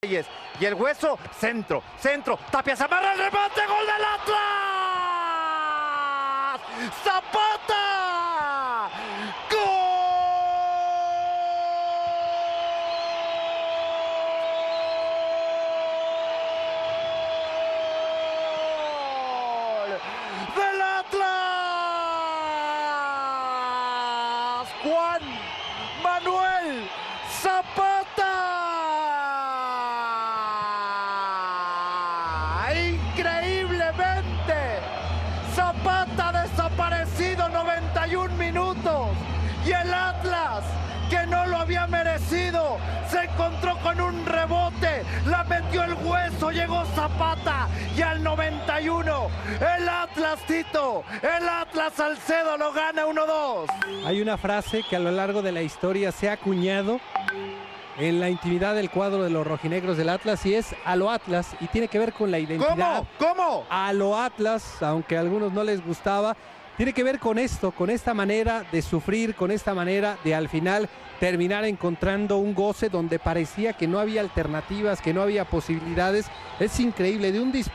Y el hueso, centro, centro, Tapia se amarra el remate, gol del Atlas. Zapata. ¡Gol! Del Atlas. Juan Manuel Y el Atlas, que no lo había merecido, se encontró con un rebote. La metió el hueso, llegó Zapata. Y al 91, el Atlas Tito, el Atlas Salcedo lo gana 1-2. Hay una frase que a lo largo de la historia se ha acuñado en la intimidad del cuadro de los rojinegros del Atlas y es a lo Atlas y tiene que ver con la identidad. ¿Cómo? ¿Cómo? A lo Atlas, aunque a algunos no les gustaba, tiene que ver con esto, con esta manera de sufrir, con esta manera de al final terminar encontrando un goce donde parecía que no había alternativas, que no había posibilidades. Es increíble, de un disparo.